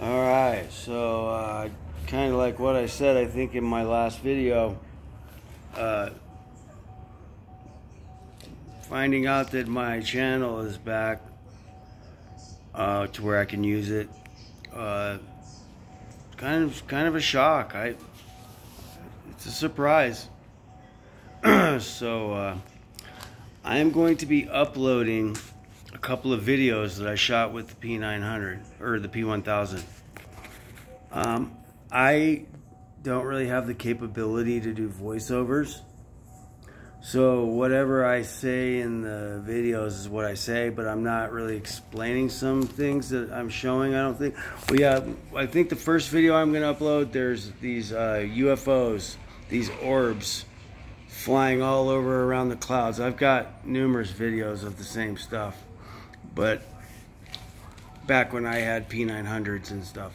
All right, so uh, kind of like what I said, I think in my last video, uh, finding out that my channel is back uh, to where I can use it, uh, kind of kind of a shock. I it's a surprise. so uh, I am going to be uploading a couple of videos that I shot with the P900 or the P1000. Um, I don't really have the capability to do voiceovers. So whatever I say in the videos is what I say, but I'm not really explaining some things that I'm showing, I don't think. Well, yeah, I think the first video I'm going to upload, there's these uh, UFOs, these orbs flying all over around the clouds. I've got numerous videos of the same stuff, but back when I had P900s and stuff,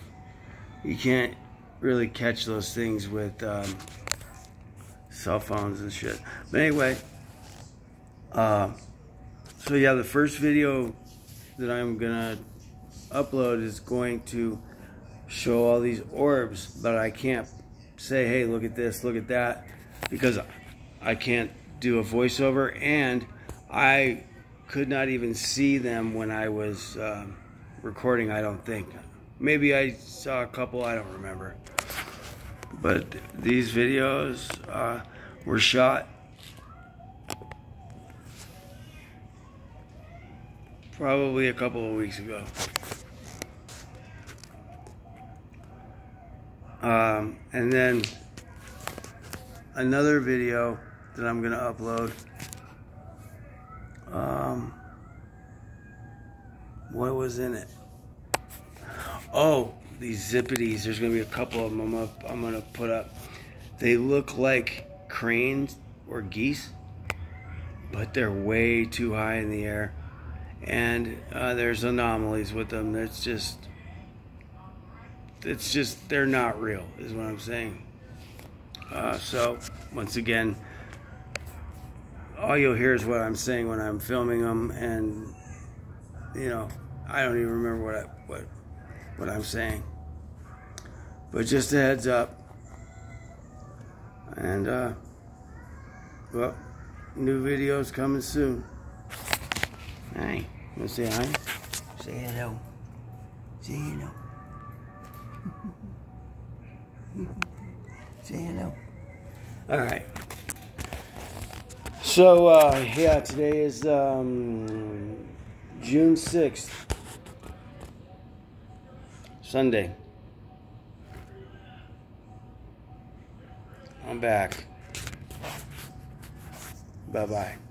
you can't really catch those things with um, cell phones and shit. But anyway, uh, so yeah, the first video that I'm gonna upload is going to show all these orbs, but I can't say, hey, look at this, look at that, because I can't do a voiceover, and I could not even see them when I was uh, recording, I don't think. Maybe I saw a couple, I don't remember. But these videos uh, were shot probably a couple of weeks ago. Um, and then another video that I'm going to upload. Um, what was in it? Oh, these zippities. There's to be a couple of them I'm gonna, I'm to put up. They look like cranes or geese, but they're way too high in the air. And uh, there's anomalies with them. That's just, it's just, they're not real, is what I'm saying. Uh, so, once again, all you'll hear is what I'm saying when I'm filming them, and you know, I don't even remember what I, what what I'm saying. But just a heads up. And, uh, well, new videos coming soon. Hey, to say hi? Say hello. Say hello. say hello. All right. So, uh, yeah, today is um, June 6th. Sunday. I'm back. Bye bye.